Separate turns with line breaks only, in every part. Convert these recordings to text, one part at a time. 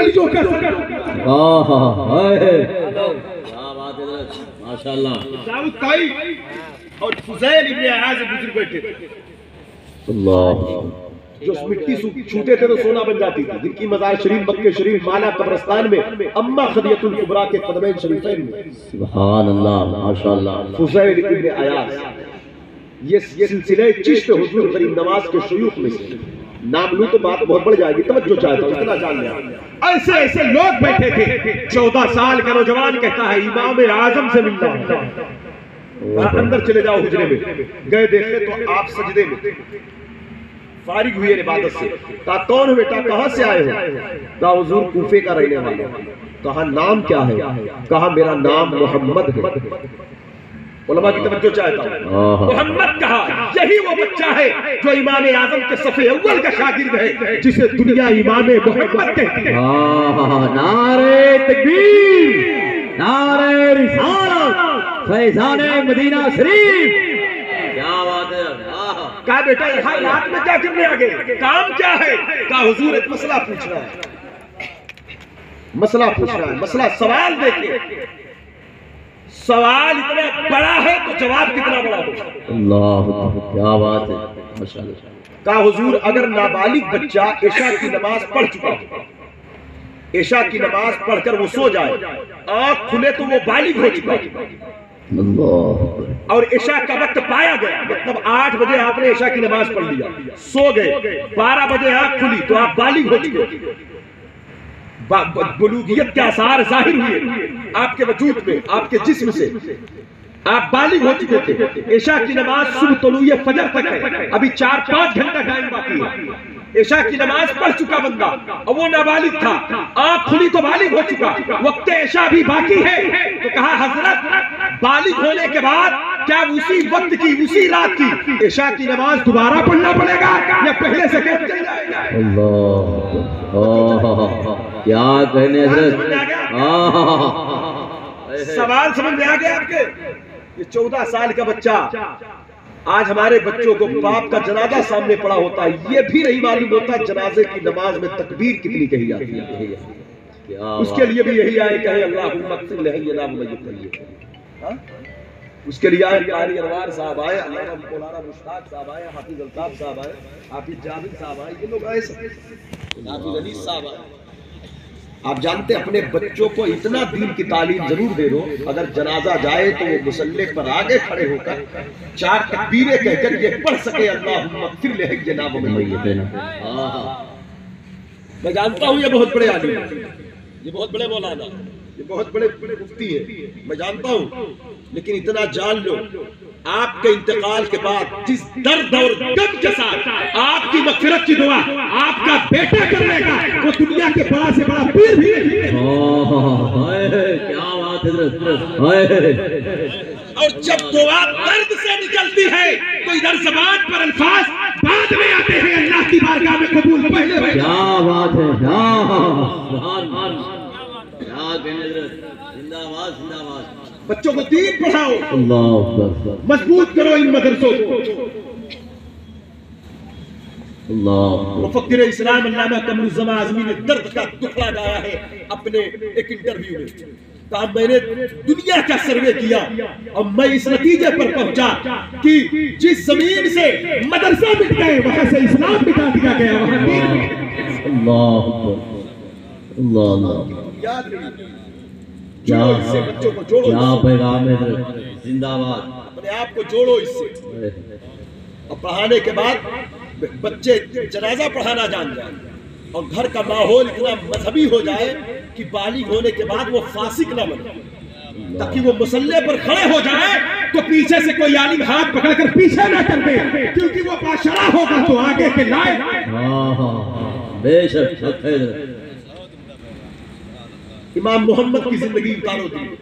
ولیوں کا سردار
آہ ہائے۔ کیا بات ہے حضرت ماشاءاللہ۔
داؤد تائی اور فضیل ابن عیاض بزرگ بیٹھے۔ تھے
اللہ۔
جو اس مٹی سو چھوٹے تھے تو سونا بن جاتی تھی۔ جن کی مزار شریف مکہ شریف مالا قبرستان میں اما خدیت الکبرا کے قدمین شریفین میں۔
سبحان اللہ ماشاءاللہ۔
فضیل ابن عیاض۔ یہ سلسلہ چشت حضور غریب نواز کے شیوخ میں سے۔ نام لوں تو بات بہت بڑھ جائے گی توجہ چاہتا ہوں اتنا جان لیا۔ ایسے ایسے لوگ بیٹھے تھے چودہ سال کا نوجوان کہتا ہے امام اعظم سے ملنا ہے اندر چلے جاؤ حجرے میں۔ گئے دیکھے تو آپ سجدے میں۔ فارغ ہوئے عبادت سے۔ کہا کون ہو بیٹا؟ کہاں سے آئے ہو؟ کہا حضور کوفے کا رہنے والے کہا نام کیا ہے؟ کہا میرا نام محمد ہے۔ علماء کی توجہ چاہتا ہوں۔ محمد کہا یہی وہ بچہ ہے جو امام اعظم کے صفحے اول کا شاگرد ہے جسے دنیا امام محمد کہتی ہے۔
نعرے تکبیر نعرے رسالت فیضان مدینہ شریف۔ کیا بات ہے؟
کہا بیٹا یہاں رات میں کیا کرنے آگے؟ کام کیا ہے؟ کہا حضور ایک مسئلہ پوچھنا ہے۔ مسئلہ پوچھنا ہے مسئلہ سوال دیکھیں سوال اتنا بڑا ہے تو جواب کتنا بڑا ہوگا
اللہ کیا بات ہے؟ ماشاءاللہ۔
کہا حضور اگر نابالغ بچہ عشاء کی نماز پڑھ چکا ہو عشاء کی نماز پڑھ کر وہ سو جائے آنکھ کھلے تو وہ بالغ ہو چکا اور عشاء کا وقت پایا گیا مطلب آٹھ بجے آپ نے عشاء کی نماز پڑھ لیا سو گئے بارہ بجے آنکھ کھلی تو آپ بالغ ہو چکے۔ بلوغیت کے آثار ظاہر ہوئے۔ آپ کے وجود میں آپ کے جسم سے۔ آپ بالغ ہو چکے تھے۔ عشاء کی نماز صبح طلوع فجر تک ہے۔ ابھی چار پانچ گھنٹہ ٹائم باقی ہے۔ عشاء کی نماز پڑھ چکا بندہ۔ اور وہ نابالغ تھا۔ آنکھ کھلی تو بالغ ہو چکا۔ وقت عشاء بھی باقی ہے۔ تو کہا حضرت بالغ ہونے کے بعد کیا اسی وقت کی اسی رات کی عشاء کی نماز دوبارہ پڑھنا پڑے گا یا پہلے سے کہہ چل جائے گا؟
اللہ اکبر، کیا کہنے حضرت
سوال سمجھ میں آ گیا آپ کے یہ چودہ سال کا بچہ آج ہمارے بچوں کو باپ کا جنازہ سامنے پڑا ہوتا ہے یہ بھی نہیں معلوم ہوتا جنازے کی نماز میں تکبیر کتنی کہی جاتی ہے اس کے لیے بھی یہی آئے کہے اللہ اغفر لحینا ومیتنا ہاں؟ اس کے لیے آئے قاری انوار صاحب آئے علامہ مولانا مشتاق صاحب آئے حافظ الطاف صاحب آئے حافظ جابر صاحب آئے یہ لوگ آئے سب حافظ علی صاحب آئے آپ جانتے ہیں، اپنے بچوں کو اتنا دین کی تعلیم ضرور دے دو، اگر جنازہ جائے تو وہ مسلح پر آگے کھڑے ہو کر چار تکبیریں کہہ کر یہ پڑھ سکے اللہ پھر لے ومیتنا میں جانتا ہوں یہ بہت بڑے عالم یہ بہت بڑے مولانا یہ بہت بڑے مفتی ہیں میں جانتا ہوں لیکن اتنا جان لو آپ کے انتقال کے بعد جس درد اور غم کے ساتھ آپ کی مغفرت کی دعا آپ کا بیٹا کرنے کا وہ دنیا کے بڑا سے بڑا پیر بھی
کیا بات ہے
اور جب دعا درد سے نکلتی ہے تو ادھر زبان پر الفاظ بعد میں آتے ہیں اللہ کی بارگاہ میں قبول پہلے
کیا بات ہے زندہ زندہ
بچوں کو دین پڑھاؤ۔
اللہ اکبر۔
مضبوط کرو ان مدرسوں کو۔
اللہ
مفکر اسلام علامہ قمر الزمان اعظمی نے درد کا دکھڑا گایا ہے اپنے ایک انٹرویو میں۔ کہا میں نے دنیا کا سروے کیا اور میں اس نتیجے پر پہنچا کہ جس زمین سے مدرسہ مٹ گئے وہاں سے اسلام مٹا دیا گیا وہاں دین
اللہ اکبر۔ اللہ اللہ۔
یاد
کیا
سے بچوں کو جوڑو
کیا پیغام ہے زندہ باد۔
اپنے آپ کو جوڑو اس سے۔ اور پڑھانے کے بعد بچے جنازہ پڑھانا جان جائیں۔ اور گھر کا ماحول اتنا مذہبی ہو جائے کہ بالغ ہونے کے بعد وہ فاسق نہ بنے۔ تاکہ وہ مسلح پر کھڑے ہو جائے تو پیچھے سے کوئی عالم ہاتھ پکڑ کر پیچھے نہ کر دے۔ کیونکہ وہ بادشاہ ہوگا تو آگے کے لائے
ہاں ہاں بے شک
امام محمد کی زندگی اتارو دی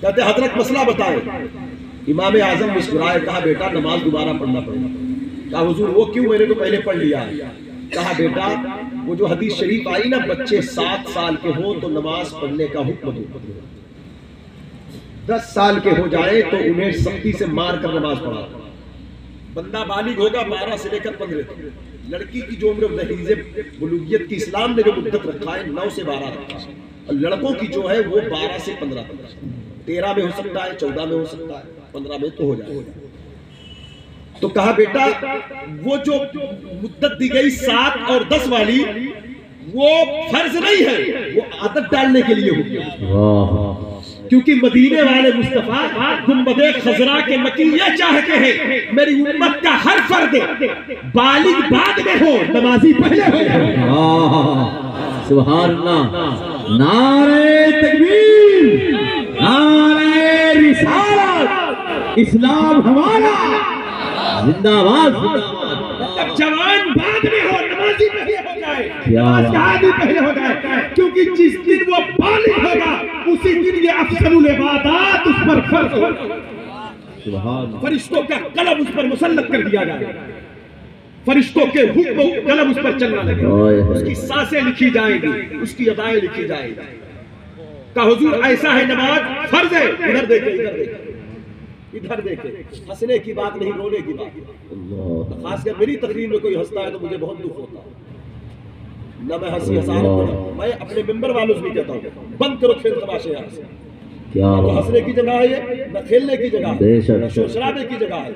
کہتے حضرت مسئلہ بتائے۔ امام اعظم مسکرائے، کہا، بیٹا، نماز دوبارہ پڑھنا پڑے۔ کہا، حضور، وہ کیوں میں نے تو پہلے پڑھ لیا ہے؟ کہا، بیٹا، وہ جو حدیث شریف آئی نا، بچے سات سال کے ہوں تو نماز پڑھنے کا حکم دو۔ دس سال کے ہو جائیں تو انہیں سختی سے مار کر نماز پڑھا۔ بندہ بالغ ہوگا، بارہ سے لے کر پندرہ۔ تک لڑکی کی جو عمر نحیز بلوغیت کی اسلام نے جو مدت رکھا ہے، نو سے بارہ۔ رکھا ہے لڑکوں کی جو ہے وہ بارہ سے پندرہ تک تیرہ میں ہو سکتا ہے چودہ میں ہو سکتا ہے پندرہ میں تو ہو جائے۔ تو کہا بیٹا وہ جو مدت دی گئی سات اور دس والی وہ فرض نہیں ہے وہ عادت ڈالنے کے لیے ہوگی کیونکہ مدینے والے مصطفیٰ گنبد خزرہ کے مکی یہ چاہتے ہیں میری امت کا ہر فرد بالغ بعد میں ہو نمازی پہلے ہو۔
سبحان اللہ۔ نعرہ تکبیر نعرہ رسالت۔ اسلام ہمارا۔ زندہ باد۔ زندہ
تب
باد
جوان بعد میں ہو نمازی پہلے ہو جائے۔ عادی پہلے ہو جائے۔ کیونکہ جس دن وہ بالغ ہوگا اسی دن یہ افضل العبادات اس پر فرض
اللہ۔
فرشتوں کا قلم اس پر مسلط کر دیا جائے۔ فرشتوں کے حکم و قلم اس پر چلنا لگے۔ اس کی سانسیں لکھی جائیں گی اس کی ادائیں لکھی جائیں گی۔ کہ حضور ایسا ہے نماز فرض ہے۔ ادھر دیکھیں ادھر دیکھیں ادھر دیکھیں ہنسنے کی بات نہیں رونے کی بات۔ خاص کر میری تقریر میں کوئی ہنستا ہے تو مجھے بہت دکھ ہوتا ہے۔ نہ میں ہنسی کروں میں اپنے ممبر والوں سے بھی کہتا ہوں بند کرو کھیل تماشے یہاں سے۔
کیا
ہنسنے کی جگہ ہے یہ نہ کھیلنے کی جگہ ہے نہ شور شرابے کی جگہ ہے۔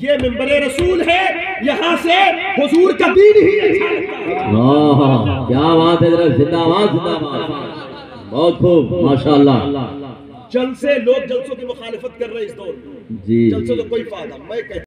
یہ ممبر رسول ہے یہاں سے حضور کا دین ہی اچھا لگتا ہے
کیا بات ہے ذرا زندہ باد زندہ باد بہت خوب ماشاءاللہ۔
جلسے لوگ جلسوں کی مخالفت کر رہے ہیں اس دور میں۔
جی
جلسوں کا کوئی فائدہ میں کہتا